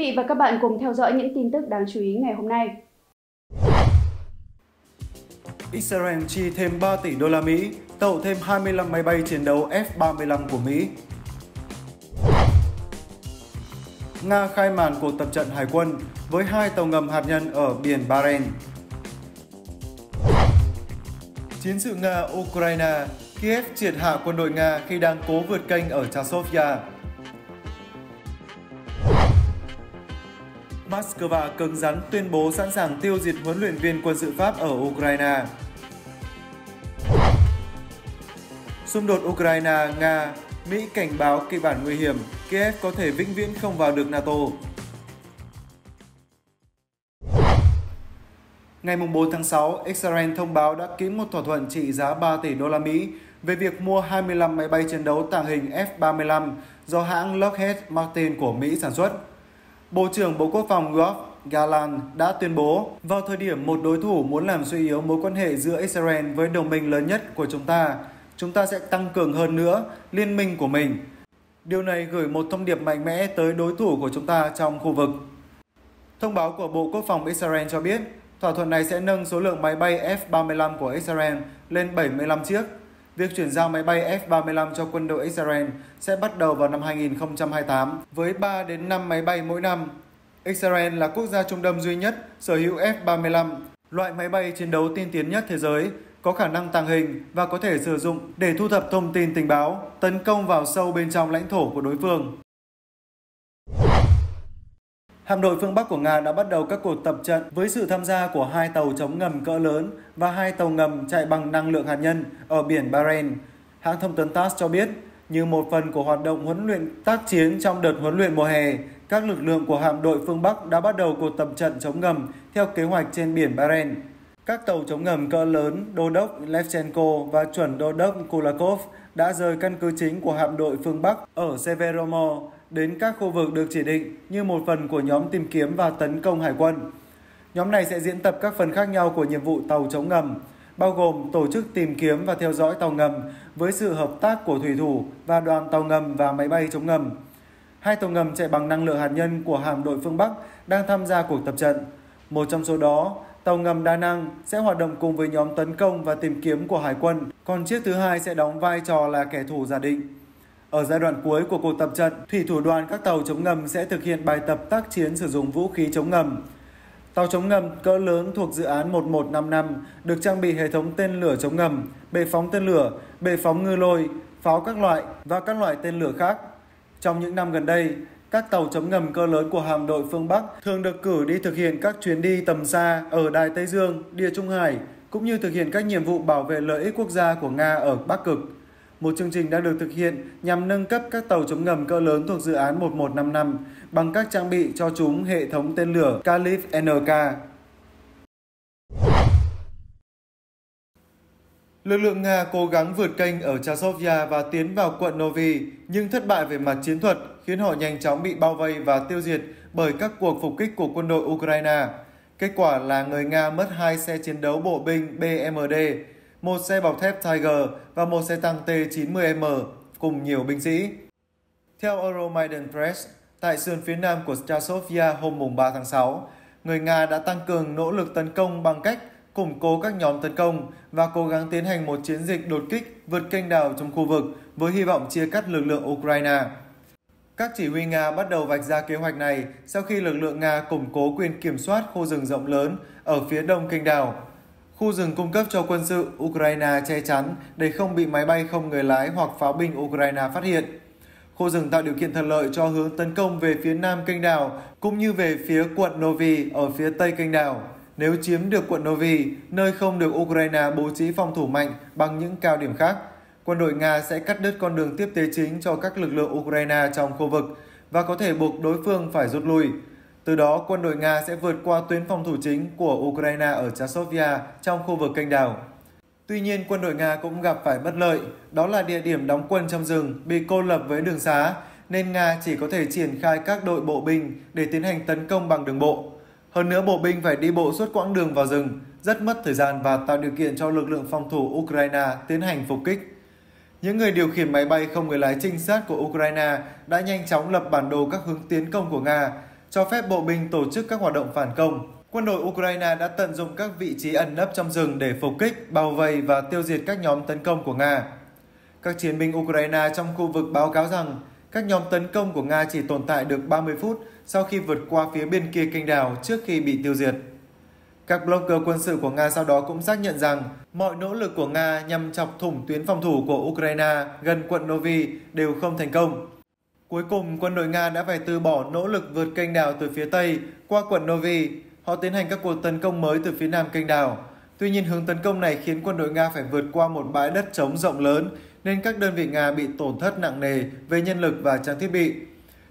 vị và các bạn cùng theo dõi những tin tức đáng chú ý ngày hôm nay. Israel chi thêm 3 tỷ đô la Mỹ, tậu thêm 25 máy bay chiến đấu F-35 của Mỹ. Nga khai màn cuộc tập trận hải quân với hai tàu ngầm hạt nhân ở biển Bahrain. Chiến sự Nga-Ukraine, Kiev triệt hạ quân đội Nga khi đang cố vượt kênh ở Chasovia. Moscow cứng rắn tuyên bố sẵn sàng tiêu diệt huấn luyện viên quân sự Pháp ở Ukraine. Xung đột Ukraine-Nga, Mỹ cảnh báo kịch bản nguy hiểm, Kiev có thể vĩnh viễn không vào được NATO. Ngày 4 tháng 6, Israel thông báo đã ký một thỏa thuận trị giá 3 tỷ đô la Mỹ về việc mua 25 máy bay chiến đấu tàng hình F-35 do hãng Lockheed Martin của Mỹ sản xuất. Bộ trưởng Bộ Quốc phòng Yoav Galan đã tuyên bố vào thời điểm một đối thủ muốn làm suy yếu mối quan hệ giữa Israel với đồng minh lớn nhất của chúng ta, chúng ta sẽ tăng cường hơn nữa liên minh của mình. Điều này gửi một thông điệp mạnh mẽ tới đối thủ của chúng ta trong khu vực. Thông báo của Bộ Quốc phòng Israel cho biết, thỏa thuận này sẽ nâng số lượng máy bay F-35 của Israel lên 75 chiếc. Việc chuyển giao máy bay F-35 cho quân đội Israel sẽ bắt đầu vào năm 2028 với 3 đến 5 máy bay mỗi năm. Israel là quốc gia Trung Đông duy nhất sở hữu F-35, loại máy bay chiến đấu tiên tiến nhất thế giới có khả năng tàng hình và có thể sử dụng để thu thập thông tin tình báo, tấn công vào sâu bên trong lãnh thổ của đối phương. Hạm đội phương Bắc của Nga đã bắt đầu các cuộc tập trận với sự tham gia của hai tàu chống ngầm cỡ lớn và hai tàu ngầm chạy bằng năng lượng hạt nhân ở biển Bahrain. Hãng thông tấn TASS cho biết, như một phần của hoạt động huấn luyện tác chiến trong đợt huấn luyện mùa hè, các lực lượng của hạm đội phương Bắc đã bắt đầu cuộc tập trận chống ngầm theo kế hoạch trên biển Bahrain. Các tàu chống ngầm cỡ lớn Đô đốc Levchenko và chuẩn Đô đốc Kulakov đã rời căn cứ chính của hạm đội phương Bắc ở Severomor đến các khu vực được chỉ định như một phần của nhóm tìm kiếm và tấn công hải quân. Nhóm này sẽ diễn tập các phần khác nhau của nhiệm vụ tàu chống ngầm, bao gồm tổ chức tìm kiếm và theo dõi tàu ngầm với sự hợp tác của thủy thủ và đoàn tàu ngầm và máy bay chống ngầm. Hai tàu ngầm chạy bằng năng lượng hạt nhân của hạm đội phương Bắc đang tham gia cuộc tập trận. Một trong số đó tàu ngầm đa năng sẽ hoạt động cùng với nhóm tấn công và tìm kiếm của hải quân, còn chiếc thứ hai sẽ đóng vai trò là kẻ thù giả định. Ở giai đoạn cuối của cuộc tập trận, thủy thủ đoàn các tàu chống ngầm sẽ thực hiện bài tập tác chiến sử dụng vũ khí chống ngầm. Tàu chống ngầm cỡ lớn thuộc dự án 1155 được trang bị hệ thống tên lửa chống ngầm, bệ phóng tên lửa, bệ phóng ngư lôi, pháo các loại và các loại tên lửa khác. Trong những năm gần đây, các tàu chống ngầm cơ lớn của hạm đội phương Bắc thường được cử đi thực hiện các chuyến đi tầm xa ở Đài Tây Dương, Địa Trung Hải, cũng như thực hiện các nhiệm vụ bảo vệ lợi ích quốc gia của Nga ở Bắc Cực. Một chương trình đang được thực hiện nhằm nâng cấp các tàu chống ngầm cỡ lớn thuộc dự án 1155 bằng các trang bị cho chúng hệ thống tên lửa Calif NK. Lực lượng Nga cố gắng vượt kênh ở Chasovia và tiến vào quận Novi, nhưng thất bại về mặt chiến thuật khiến họ nhanh chóng bị bao vây và tiêu diệt bởi các cuộc phục kích của quân đội Ukraine. Kết quả là người Nga mất hai xe chiến đấu bộ binh BMD, một xe bọc thép Tiger và một xe tăng T-90M cùng nhiều binh sĩ. Theo Euromaidan Press, tại sườn phía nam của Chasovia hôm 3 tháng 6, người Nga đã tăng cường nỗ lực tấn công bằng cách củng cố các nhóm tấn công và cố gắng tiến hành một chiến dịch đột kích vượt kênh đào trong khu vực với hy vọng chia cắt lực lượng Ukraine. Các chỉ huy Nga bắt đầu vạch ra kế hoạch này sau khi lực lượng Nga củng cố quyền kiểm soát khu rừng rộng lớn ở phía đông kênh đào. Khu rừng cung cấp cho quân sự Ukraine che chắn để không bị máy bay không người lái hoặc pháo binh Ukraine phát hiện. Khu rừng tạo điều kiện thuận lợi cho hướng tấn công về phía nam kênh đảo cũng như về phía quận Novi ở phía tây kênh đảo. Nếu chiếm được quận Novi, nơi không được Ukraine bố trí phòng thủ mạnh bằng những cao điểm khác, quân đội Nga sẽ cắt đứt con đường tiếp tế chính cho các lực lượng Ukraine trong khu vực và có thể buộc đối phương phải rút lui. Từ đó, quân đội Nga sẽ vượt qua tuyến phòng thủ chính của Ukraine ở Chasovia trong khu vực kênh đảo. Tuy nhiên, quân đội Nga cũng gặp phải bất lợi, đó là địa điểm đóng quân trong rừng bị cô lập với đường xá, nên Nga chỉ có thể triển khai các đội bộ binh để tiến hành tấn công bằng đường bộ. Hơn nữa bộ binh phải đi bộ suốt quãng đường vào rừng, rất mất thời gian và tạo điều kiện cho lực lượng phòng thủ Ukraine tiến hành phục kích. Những người điều khiển máy bay không người lái trinh sát của Ukraine đã nhanh chóng lập bản đồ các hướng tiến công của Nga cho phép bộ binh tổ chức các hoạt động phản công. Quân đội Ukraine đã tận dụng các vị trí ẩn nấp trong rừng để phục kích, bao vây và tiêu diệt các nhóm tấn công của Nga. Các chiến binh Ukraine trong khu vực báo cáo rằng các nhóm tấn công của Nga chỉ tồn tại được 30 phút sau khi vượt qua phía bên kia kênh đào trước khi bị tiêu diệt. Các blogger quân sự của Nga sau đó cũng xác nhận rằng mọi nỗ lực của Nga nhằm chọc thủng tuyến phòng thủ của Ukraine gần quận Novi đều không thành công. Cuối cùng, quân đội Nga đã phải từ bỏ nỗ lực vượt kênh đảo từ phía Tây qua quận Novi. Họ tiến hành các cuộc tấn công mới từ phía nam kênh đảo. Tuy nhiên, hướng tấn công này khiến quân đội Nga phải vượt qua một bãi đất trống rộng lớn nên các đơn vị Nga bị tổn thất nặng nề về nhân lực và trang thiết bị.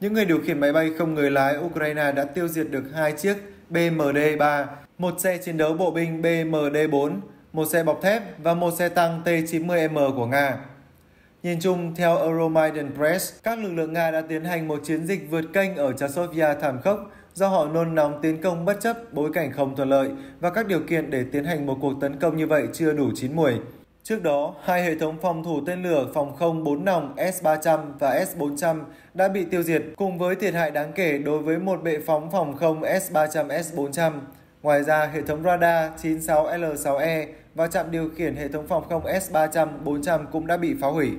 Những người điều khiển máy bay không người lái Ukraine đã tiêu diệt được hai chiếc BMD-3, một xe chiến đấu bộ binh BMD-4, một xe bọc thép và một xe tăng T-90M của Nga. Nhìn chung, theo Euromaidan Press, các lực lượng Nga đã tiến hành một chiến dịch vượt kênh ở Chasovia thảm khốc do họ nôn nóng tiến công bất chấp bối cảnh không thuận lợi và các điều kiện để tiến hành một cuộc tấn công như vậy chưa đủ chín muồi. Trước đó, hai hệ thống phòng thủ tên lửa phòng không 4 nòng S-300 và S-400 đã bị tiêu diệt cùng với thiệt hại đáng kể đối với một bệ phóng phòng không S-300 S-400. Ngoài ra, hệ thống radar 96L6E và trạm điều khiển hệ thống phòng không S-300 400 cũng đã bị phá hủy.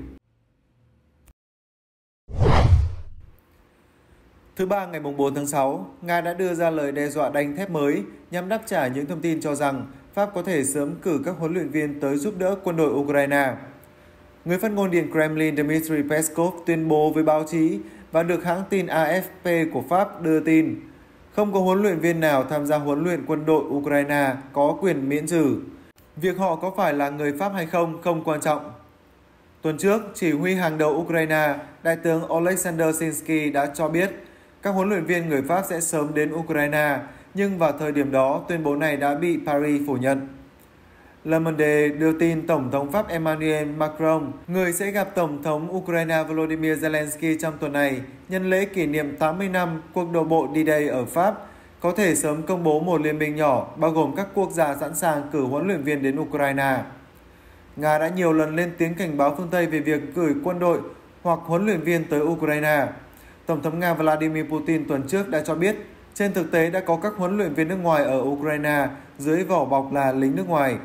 Thứ ba ngày 4 tháng 6, Nga đã đưa ra lời đe dọa đanh thép mới nhằm đáp trả những thông tin cho rằng Pháp có thể sớm cử các huấn luyện viên tới giúp đỡ quân đội Ukraine. Người phát ngôn Điện Kremlin Dmitry Peskov tuyên bố với báo chí và được hãng tin AFP của Pháp đưa tin không có huấn luyện viên nào tham gia huấn luyện quân đội Ukraine có quyền miễn trừ. Việc họ có phải là người Pháp hay không không quan trọng. Tuần trước, chỉ huy hàng đầu Ukraine, Đại tướng Oleksandr Sinsky đã cho biết các huấn luyện viên người Pháp sẽ sớm đến Ukraine, nhưng vào thời điểm đó tuyên bố này đã bị Paris phủ nhận. Le Monde đưa tin Tổng thống Pháp Emmanuel Macron, người sẽ gặp Tổng thống Ukraine Volodymyr Zelensky trong tuần này, nhân lễ kỷ niệm 80 năm cuộc đổ bộ D-Day ở Pháp, có thể sớm công bố một liên minh nhỏ bao gồm các quốc gia sẵn sàng cử huấn luyện viên đến Ukraine. Nga đã nhiều lần lên tiếng cảnh báo phương Tây về việc gửi quân đội hoặc huấn luyện viên tới Ukraine. Tổng thống Nga Vladimir Putin tuần trước đã cho biết trên thực tế đã có các huấn luyện viên nước ngoài ở Ukraine dưới vỏ bọc là lính nước ngoài.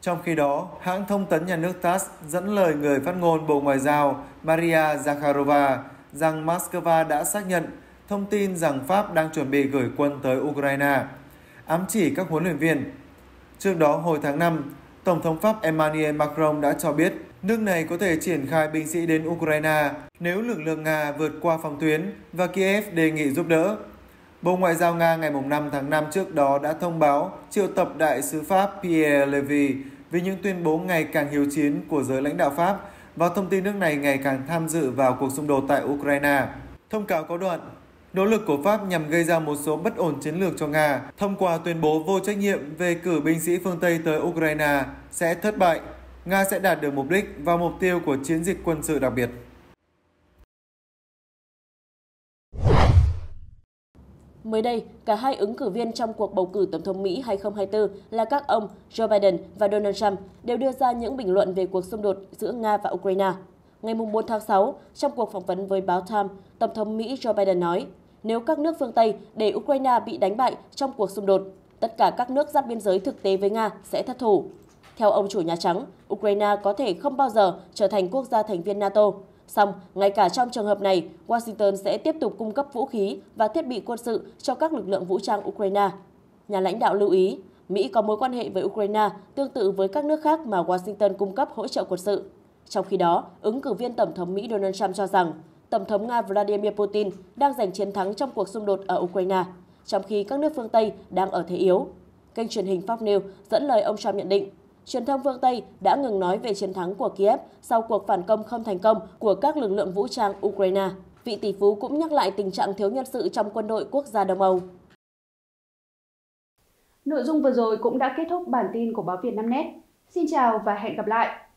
Trong khi đó, hãng thông tấn nhà nước TASS dẫn lời người phát ngôn Bộ Ngoại giao Maria Zakharova rằng Moscow đã xác nhận thông tin rằng Pháp đang chuẩn bị gửi quân tới Ukraine, ám chỉ các huấn luyện viên. Trước đó, hồi tháng 5, Tổng thống Pháp Emmanuel Macron đã cho biết nước này có thể triển khai binh sĩ đến Ukraine nếu lực lượng Nga vượt qua phòng tuyến và Kiev đề nghị giúp đỡ. Bộ Ngoại giao Nga ngày 5 tháng 5 trước đó đã thông báo triệu tập đại sứ Pháp Pierre Levy vì những tuyên bố ngày càng hiếu chiến của giới lãnh đạo Pháp và thông tin nước này ngày càng tham dự vào cuộc xung đột tại Ukraine. Thông cáo có đoạn, nỗ lực của Pháp nhằm gây ra một số bất ổn chiến lược cho Nga thông qua tuyên bố vô trách nhiệm về cử binh sĩ phương Tây tới Ukraine sẽ thất bại. Nga sẽ đạt được mục đích và mục tiêu của chiến dịch quân sự đặc biệt. Mới đây, cả hai ứng cử viên trong cuộc bầu cử Tổng thống Mỹ 2024 là các ông Joe Biden và Donald Trump đều đưa ra những bình luận về cuộc xung đột giữa Nga và Ukraine. Ngày 4 tháng 6, trong cuộc phỏng vấn với báo Time, Tổng thống Mỹ Joe Biden nói, nếu các nước phương Tây để Ukraine bị đánh bại trong cuộc xung đột, tất cả các nước giáp biên giới thực tế với Nga sẽ thất thủ. Theo ông chủ Nhà Trắng, Ukraine có thể không bao giờ trở thành quốc gia thành viên NATO, Song, ngay cả trong trường hợp này, Washington sẽ tiếp tục cung cấp vũ khí và thiết bị quân sự cho các lực lượng vũ trang Ukraine. Nhà lãnh đạo lưu ý, Mỹ có mối quan hệ với Ukraine tương tự với các nước khác mà Washington cung cấp hỗ trợ quân sự. Trong khi đó, ứng cử viên Tổng thống Mỹ Donald Trump cho rằng Tổng thống Nga Vladimir Putin đang giành chiến thắng trong cuộc xung đột ở Ukraine, trong khi các nước phương Tây đang ở thế yếu. Kênh truyền hình Fox News dẫn lời ông Trump nhận định truyền thông phương Tây đã ngừng nói về chiến thắng của Kiev sau cuộc phản công không thành công của các lực lượng vũ trang Ukraine. Vị tỷ phú cũng nhắc lại tình trạng thiếu nhân sự trong quân đội quốc gia Đông Âu. Nội dung vừa rồi cũng đã kết thúc bản tin của báo Việt Nam Net. Xin chào và hẹn gặp lại!